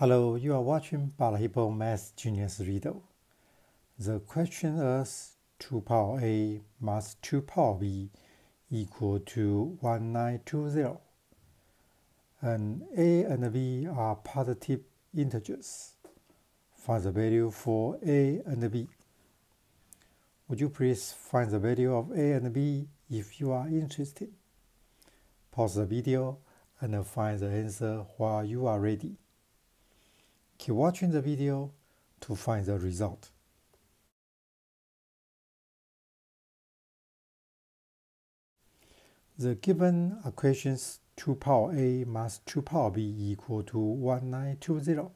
Hello, you are watching Balahippo Math Genius Riddle. The question is 2 power a minus 2 power b equal to 1920. And a and b are positive integers. Find the value for a and b. Would you please find the value of a and b if you are interested? Pause the video and find the answer while you are ready. Keep watching the video to find the result. The given equations 2 power a minus 2 power b equal to 1920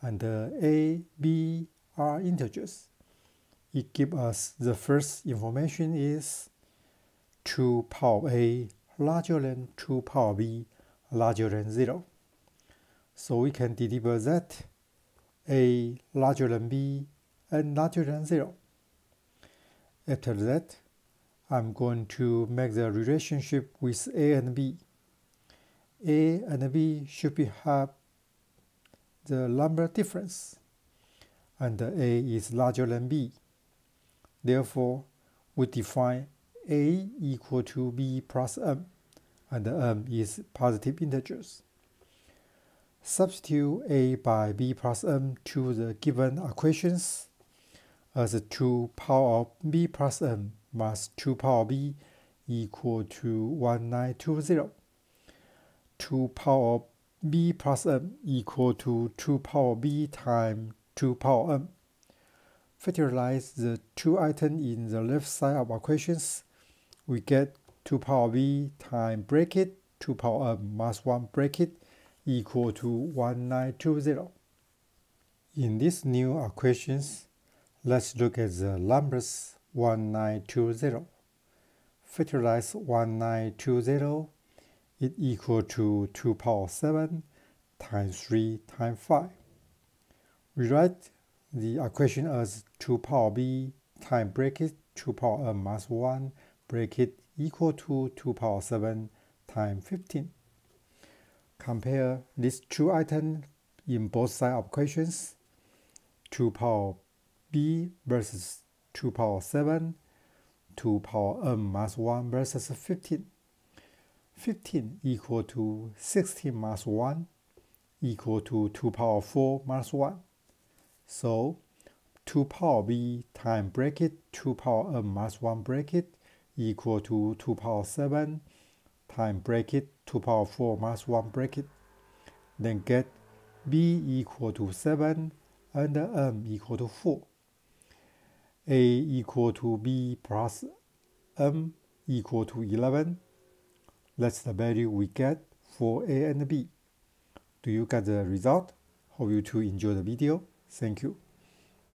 and a, b are integers. It gives us the first information is 2 power a larger than 2 power b larger than 0. So we can deliver that a larger than b and larger than 0. After that, I'm going to make the relationship with a and b. a and b should be have the number difference, and a is larger than b. Therefore, we define a equal to b plus m, and m is positive integers. Substitute a by b plus m to the given equations uh, as 2 power of b plus m minus 2 power b equal to 1920. 2 power of b plus m equal to 2 power b times 2 power m. Factorize the two items in the left side of equations. We get 2 power b times bracket 2 power m minus 1 bracket equal to 1920. In these new equations, let's look at the numbers 1920. Factorize 1920 is equal to 2 power 7 times 3 times 5. We write the equation as 2 power b times bracket 2 power m minus 1 bracket equal to 2 power 7 times 15. Compare these two items in both side of equations. 2 power b versus 2 power 7, 2 power m minus 1 versus 15. 15 equal to 16 minus 1 equal to 2 power 4 minus 1. So 2 power b times bracket 2 power m minus 1 bracket equal to 2 power 7 times bracket 2 power 4 minus 1 bracket. Then get b equal to 7 and m equal to 4. a equal to b plus m equal to 11. That's the value we get for a and b. Do you get the result? Hope you to enjoy the video. Thank you.